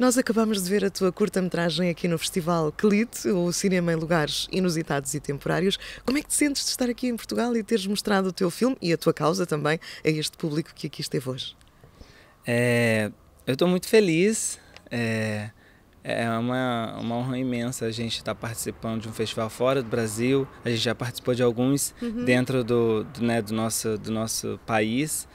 Nós acabamos de ver a tua curta-metragem aqui no Festival Clite, o cinema em lugares inusitados e temporários. Como é que te sentes de estar aqui em Portugal e teres mostrado o teu filme e a tua causa também a este público que aqui esteve hoje? É, eu estou muito feliz. É, é uma, uma honra imensa a gente estar tá participando de um festival fora do Brasil. A gente já participou de alguns uhum. dentro do, do, né, do, nosso, do nosso país.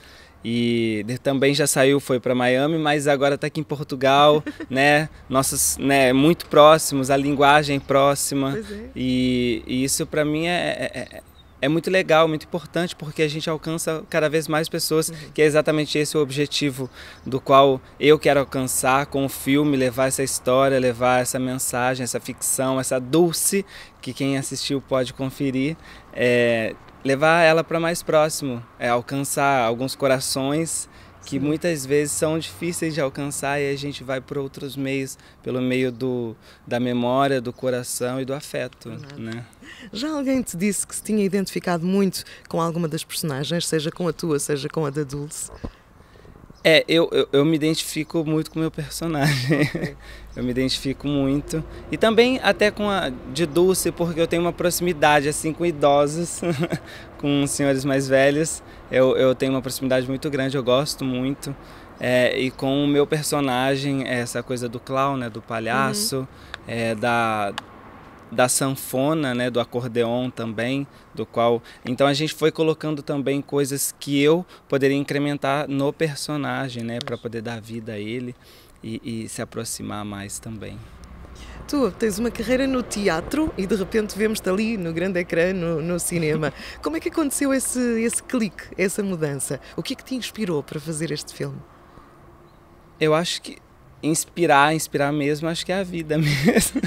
E também já saiu, foi para Miami, mas agora está aqui em Portugal, né? Nossos, né? Muito próximos, a linguagem próxima. É. E, e, isso para mim é, é, é é muito legal, muito importante, porque a gente alcança cada vez mais pessoas, uhum. que é exatamente esse o objetivo do qual eu quero alcançar com o filme, levar essa história, levar essa mensagem, essa ficção, essa dulce, que quem assistiu pode conferir, é, levar ela para mais próximo, é, alcançar alguns corações que Sim. muitas vezes são difíceis de alcançar e a gente vai por outros meios, pelo meio do, da memória, do coração e do afeto, uhum. né? Já alguém te disse que se tinha identificado muito com alguma das personagens, seja com a tua, seja com a da Dulce? É, eu, eu, eu, me identifico muito com o meu personagem. eu me identifico muito. E também até com a de Dulce, porque eu tenho uma proximidade assim com idosos, com senhores mais velhos. Eu, eu tenho uma proximidade muito grande, eu gosto muito. É, e com o meu personagem, essa coisa do clown, né, do palhaço, uhum. é, da, da sanfona, né, do acordeon também, do qual então a gente foi colocando também coisas que eu poderia incrementar no personagem, né, para poder dar vida a ele e, e, se aproximar mais também. Tu tens uma carreira no teatro e de repente vemos-te ali no grande ecrã, no, no cinema. Como é que aconteceu esse, esse clique, essa mudança? O que é que te inspirou para fazer este filme? Eu acho que inspirar, inspirar mesmo, acho que é a vida mesmo.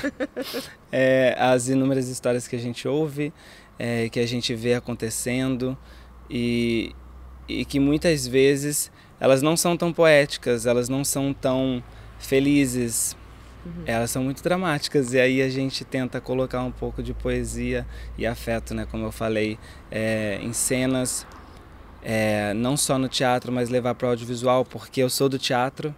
é, as inúmeras histórias que a gente ouve, é, que a gente vê acontecendo e, e que muitas vezes elas não são tão poéticas, elas não são tão felizes, uhum. elas são muito dramáticas e aí a gente tenta colocar um pouco de poesia e afeto, né, como eu falei, é, em cenas, é, não só no teatro, mas levar para o audiovisual, porque eu sou do teatro,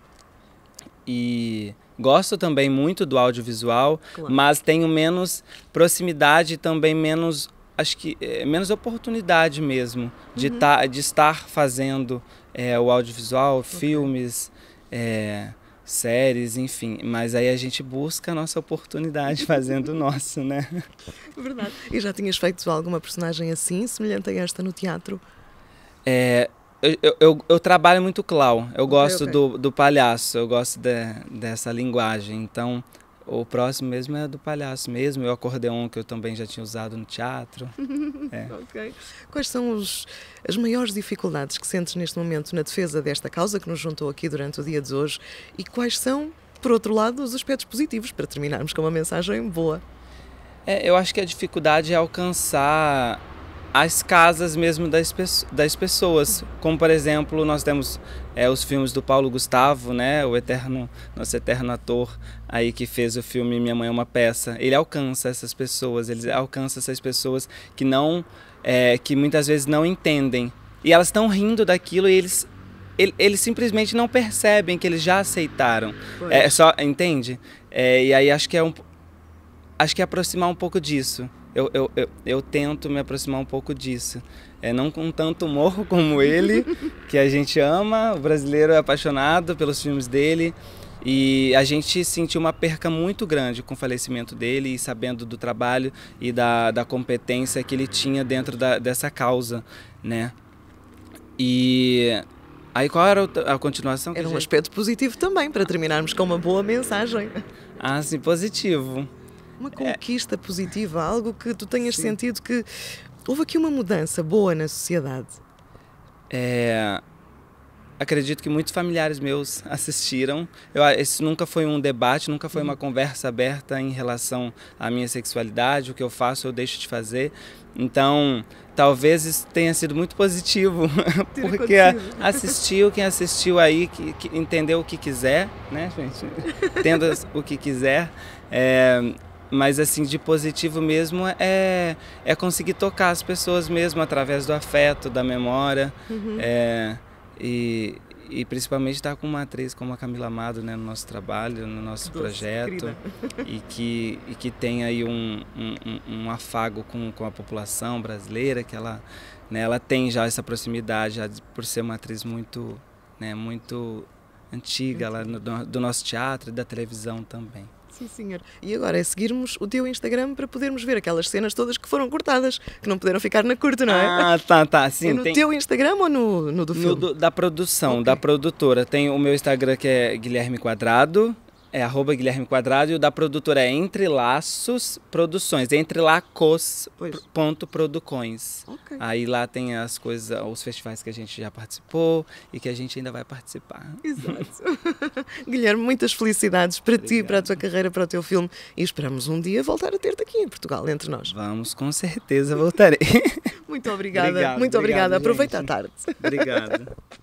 e gosto também muito do audiovisual, claro. mas tenho menos proximidade e também menos acho que é, menos oportunidade mesmo de, uhum. tá, de estar fazendo é, o audiovisual, okay. filmes, é, séries, enfim. Mas aí a gente busca a nossa oportunidade fazendo o nosso, né? Verdade. E já tinhas feito alguma personagem assim, semelhante a esta no teatro? É, eu, eu, eu, trabalho muito clown, eu okay, gosto okay. Do, do palhaço, eu gosto de, dessa linguagem. Então, o próximo mesmo é do palhaço mesmo, o acordeon que eu também já tinha usado no teatro. é. okay. Quais são os, as maiores dificuldades que sentes neste momento na defesa desta causa que nos juntou aqui durante o dia de hoje e quais são, por outro lado, os aspectos positivos para terminarmos com uma mensagem boa? É, eu acho que a dificuldade é alcançar as casas mesmo das, das pessoas. Como, por exemplo, nós temos é, os filmes do Paulo Gustavo, né? O eterno, nosso eterno ator aí que fez o filme Minha Mãe é uma Peça. Ele alcança essas pessoas, ele alcança essas pessoas que não, é, que muitas vezes não entendem. E elas estão rindo daquilo e eles eles simplesmente não percebem que eles já aceitaram. É só, entende? É, e aí acho que é um acho que é aproximar um pouco disso eu, eu, eu, eu, tento me aproximar um pouco disso. É, não com tanto humor como ele, que a gente ama, o brasileiro é apaixonado pelos filmes dele. E a gente sentiu uma perca muito grande com o falecimento dele e sabendo do trabalho e da, da competência que ele tinha dentro da, dessa causa, né? E aí qual era a continuação? Era um gente... aspecto positivo também, para terminarmos com uma boa mensagem. Ah, sim, positivo. Uma conquista é... positiva, algo que tu tenhas Sim. sentido que houve aqui uma mudança boa na sociedade. É, acredito que muitos familiares meus assistiram. Eu, esse nunca foi um debate, nunca foi uma uhum. conversa aberta em relação à minha sexualidade, o que eu faço ou deixo de fazer. Então, talvez isso tenha sido muito positivo, porque assistiu, quem assistiu aí, que, que, entendeu o que quiser, né, gente? Entenda o que quiser. É, mas assim, de positivo mesmo é, é conseguir tocar as pessoas mesmo através do afeto, da memória. Uhum. É, e, e principalmente estar com uma atriz como a Camila Amado né, no nosso trabalho, no nosso Doce, projeto e que, e que tem aí um, um, um afago com, com a população brasileira, que ela, né, ela tem já essa proximidade já por ser uma atriz muito, né, muito antiga lá no, do nosso teatro e da televisão também. Sim, senhor. E agora é seguirmos o teu Instagram para podermos ver aquelas cenas todas que foram cortadas, que não puderam ficar na curta, não é? Ah, tá, tá. Sim, é no tem... teu Instagram ou no, no do filme? No do, da produção, okay. da produtora. Tem o meu Instagram que é Guilherme Quadrado é arroba Guilherme Quadrado e o da produtora é Entre Laços Produções, Entre Lacos ponto Producões. Okay. Aí lá tem as coisas, os festivais que a gente já participou e que a gente ainda vai participar. Exato. Guilherme, muitas felicidades para Obrigado. ti, para a tua carreira, para o teu filme e esperamos um dia voltar a ter-te aqui em Portugal, entre nós. Vamos, com certeza voltarei. Muito obrigada, obrigado, muito obrigada. Obrigado, Aproveita a tarde. Obrigado.